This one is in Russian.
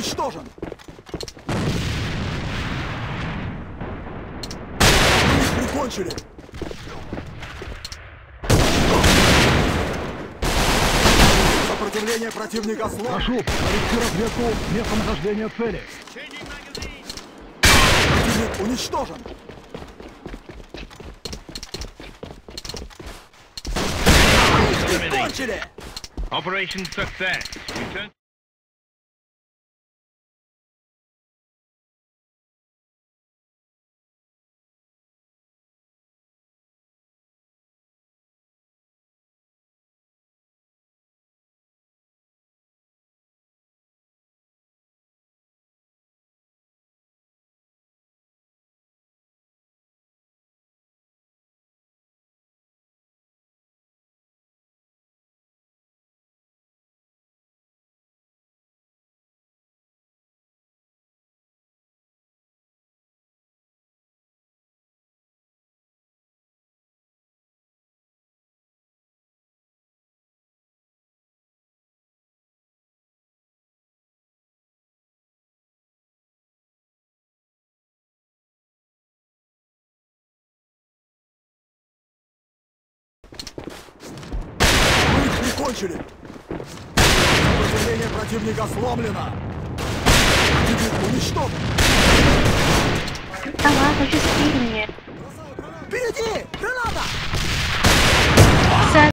уничтожен. Мы их прикончили. Сопротивление противника сломлено. Прошу, провести разведку местонахождения цели. Противник уничтожен. Мы их прикончили. Operation success. Return. Прикончили. Сопротивление противника сломлено. Противник уничтожен. Мне. Впереди! Граната!